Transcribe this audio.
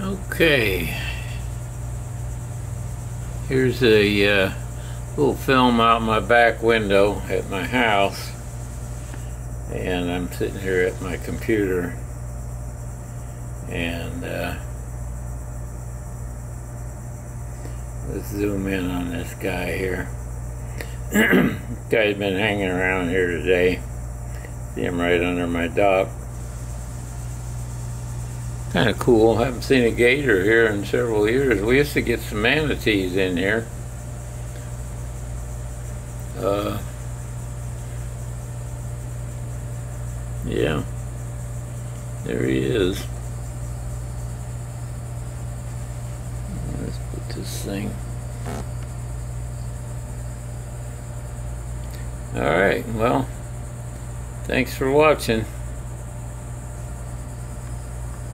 Okay. Here's a uh, little film out my back window at my house. And I'm sitting here at my computer. And uh, let's zoom in on this guy here. Guy's been hanging around here today. See him right under my dock kind of cool. Haven't seen a gator here in several years. We used to get some manatees in here. Uh, yeah, there he is. Let's put this thing. All right, well, thanks for watching.